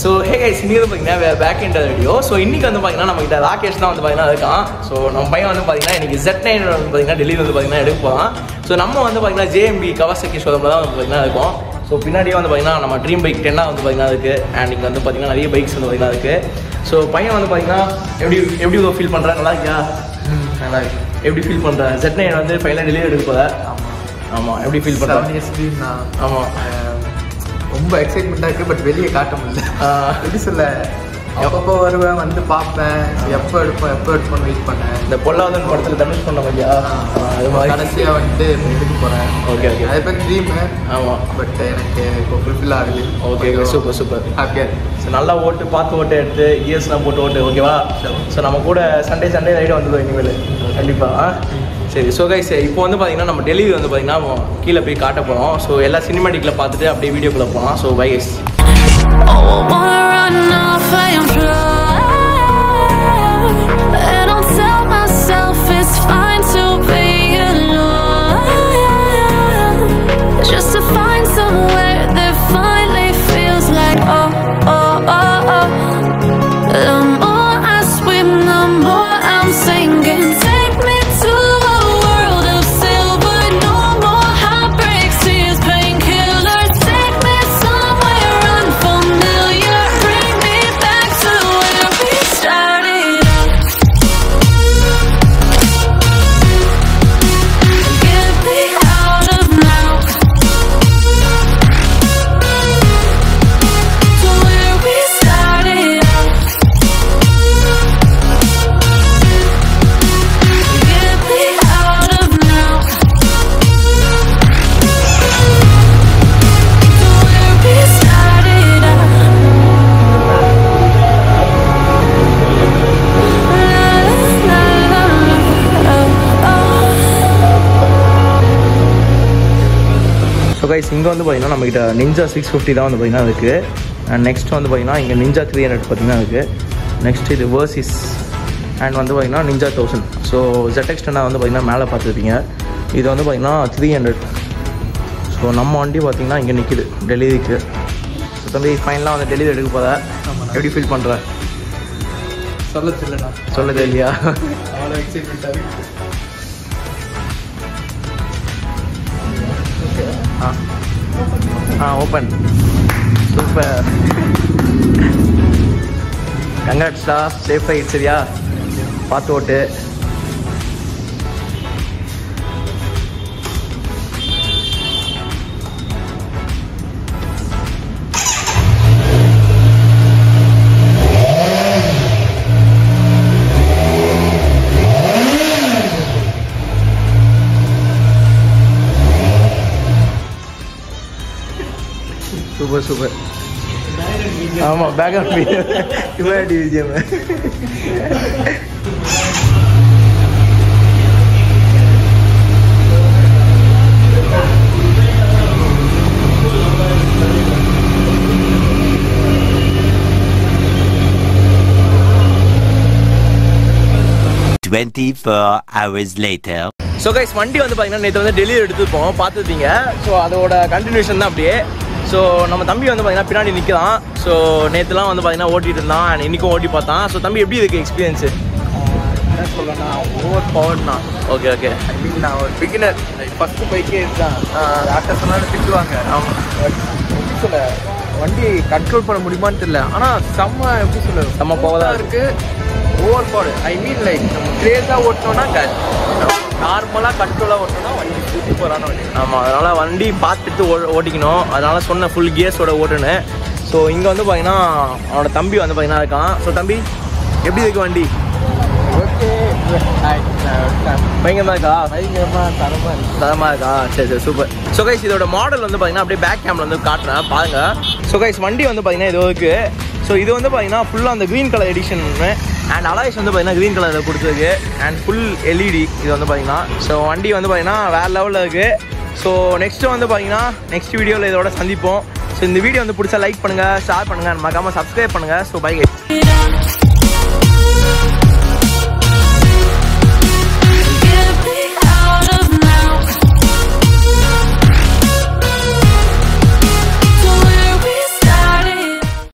So hey guys இன்னைக்கு வந்து பார்த்தீங்கன்னா பேக் இன்டர் வீடியோ ஸோ இன்னைக்கு வந்து பார்த்தீங்கன்னா நம்ம கிட்ட ராகேஷ் தான் வந்து பார்த்தீங்கன்னா இருக்கான் ஸோ நம்ம பையன் வந்து பார்த்தீங்கன்னா இன்னைக்கு ஜெட் நைன் வந்து பார்த்தீங்கன்னா டெல்லியில் வந்து பார்த்தீங்கன்னா எடுக்க போகிறான் ஸோ நம்ம வந்து பார்த்தீங்கன்னா ஜேஎம்பி கவாசக்கி ஷோரூமில் தான் வந்து பார்த்தீங்கன்னா இருக்கோம் ஸோ பின்னாடியே வந்து பார்த்தீங்கன்னா நம்ம ட்ரீம் பைக் டென்னாக வந்து பார்த்தீங்கன்னா இருக்குது அண்ட் இங்கே வந்து பார்த்தீங்கன்னா நிறைய பைக்ஸ் வந்து பார்த்தீங்கன்னா இருக்குது ஸோ பையன் வந்து பார்த்தீங்கன்னா எப்படி எப்படி ஃபீல் பண்ணுறா நல்லா இருக்கியா நல்லா இருக்கு எப்படி ஃபீல் பண்ணுற ஜெட் நைன் வந்து ஃபைனலாக டெலிவரி எடுக்க போகிற ஆமாம் ஆமாம் எப்படி ஃபீல் பண்ணுற ஆமாம் ரொம்ப எக்ஸைட்மெண்ட்டாக இருக்குது பட் வெளியே காட்ட முடியல. எப்படி சொல்ல? அப்பப்போ வருவேன் வந்து பார்ப்பேன். எப்போ எடுப்போம் எப்போ எடுப்போம்னு வெயிட் பண்ணேன் இந்த பொல்லாதன் படத்தில் தனுஷ் பண்ண மாதிரியா? அது மாதிரி. கடைசியாக வந்துட்டு எடுக்க போகிறேன் ஓகே ஓகே நிறைய பேர் ட்ரீமு ஆமாம் பட் எனக்கு இப்போ ஃபுல்ஃபில் ஆகுது ஓகே ஓகே சூப்பர் சூப்பர் ஹாப்பியாக இருக்கு. ஸோ நல்லா ஓட்டு பார்த்து ஓட்டு எடுத்து இயர்ஸ்லாம் போட்டு ஓட்டு ஓகேவா ஸோ நம்ம கூட சண்டே சண்டே ரைடு வந்துடும் இனிமேல் கண்டிப்பாக சரி ஸோ கைஸ் இப்போ வந்து பார்த்தீங்கன்னா நம்ம டெலிவரி வந்து பார்த்தீங்கன்னா கீழே போய் காட்ட போகிறோம் ஸோ எல்லா சினிமாட்டிக்கில் பார்த்துட்டு அப்படியே வீடியோக்குள்ளே போகலாம் ஸோ பை கைஸ் கைஸ் இங்கே வந்து பார்த்தீங்கன்னா நம்மகிட்ட நிஞ்சா சிக்ஸ் ஃபிஃப்டி தான் வந்து பார்த்தீங்கன்னா இருக்குது அண்ட் நெக்ஸ்ட் வந்து பார்த்தீங்கன்னா இங்கே நிஞ்சா த்ரீ ஹண்ட்ரட் பார்த்தீங்கன்னா இருக்குது நெக்ஸ்ட் இது வேர்சிஸ் அண்ட் வந்து பார்த்தீங்கன்னா நிஞ்சா தௌசண்ட் ஸோ ஜெட்டெக்ஸ்டனா வந்து பார்த்தீங்கன்னா மேலே பார்த்துருப்பீங்க இது வந்து பார்த்தீங்கன்னா த்ரீ ஹண்ட்ரட் ஸோ நம்ம வண்டி பார்த்தீங்கன்னா இங்கே நிற்கிது டெலிவரிக்கு ஸோ தம்பி ஃபைனலாக வந்து டெலிவரி எடுக்க போதா எப்படி ஃபீல் பண்ணுற சொல்ல தெரியலண்ணா. சொல்லுது இல்லையா அவ்வளோ எக்ஸைட்மெண்ட்டாக ஆ. ஆ ஓப்பன் சூப்பர் கங்க்ராட்ஸ்டா சேஃப் ஆகிடுச்சு சரியா? பார்த்து ஓட்டு. சூப்பர் சூப்பர் ஆமாம் பேக் ஆஃப் யுவாடி விஜயம் Twenty-four hours later. So guys வண்டி வந்து பார்த்தீங்கன்னா நேற்று வந்து டெலிவரி எடுத்துருப்போம் பார்த்துருப்பீங்க. ஸோ அதோட கண்டினியூஷன் தான் அப்படியே. ஸோ நம்ம தம்பி வந்து பார்த்தீங்கன்னா பின்னாடி நிற்கிறான் ஸோ நேற்றுலாம் வந்து பார்த்தீங்கன்னா ஓட்டிட்டு இருந்தான். And இன்னைக்கும் ஓட்டி பார்த்தான். ஸோ தம்பி எப்படி இருக்கு எக்ஸ்பீரியன்ஸு என்ன சொல்லனா ஓவர் பவர் தான் ஓகே ஓகே ஐ மீன் நான் ஒரு பிகினர் ஃபஸ்ட்டு பைக்கே இதுதான். யார்கிட்ட சொன்னாலும் திட்டுவாங்க. ஆமாம் எப்படி சொல்ல வண்டி கண்ட்ரோல் பண்ண முடியுமான்னு தெரியல. ஆனால் செம்ம எப்படி சொல்ல செம்ம power ஆ இருக்கு. Over power I mean like நம்ம கிரேஸாக நார்மலாக கண்ட்ரோலாக ஓட்டினோம்னா வண்டி சூப்பி போகிறான வண்டி. ஆமாம் அதனால் வண்டி பார்த்துட்டு ஓ ஓட்டிக்கணும். அதனால் சொன்ன ஃபுல் கியர்ஸோட ஓட்டுன்னு. ஸோ இங்கே வந்து பார்த்தீங்கன்னா அவனோட தம்பி வந்து பார்த்தீங்கன்னா இருக்கான். ஸோ தம்பி எப்படி இருக்கு வண்டி? ஓகே. பயங்கரமாக இருக்கா? பயங்கரமாக தரமாக இருக்கு. தரமாக இருக்கா? சரி சரி சூப்பர் ஸோ கைஸ் இதோட மாடல் வந்து பார்த்தீங்கன்னா அப்படியே பேக் கேமில் வந்து காட்டுறேன். பாருங்க. ஸோ கைஸ் வண்டி வந்து பார்த்தீங்கன்னா இது இருக்கு. ஸோ இது வந்து பார்த்தீங்கன்னா ஃபுல்லாக அந்த க்ரீன் கலர் எடிஷன் ஒன்று அண்ட் அலாய்ஸ் வந்து பார்த்தீங்கன்னா க்ரீன் கலரில் கொடுத்துருக்கு. அண்ட் ஃபுல் எல்இடி இது வந்து பார்த்தீங்கன்னா ஸோ வண்டி வந்து பார்த்தீங்கன்னா வேறு லெவலில் இருக்குது ஸோ நெக்ஸ்ட்டு வந்து பார்த்தீங்கன்னா நெக்ஸ்ட் வீடியோவில் இதோட சந்திப்போம். ஸோ இந்த வீடியோ வந்து பிடிச்சா லைக் பண்ணுங்கள் ஷேர் பண்ணுங்கள் மறக்காமல் சப்ஸ்கிரைப் பண்ணுங்கள் ஸோ பை It.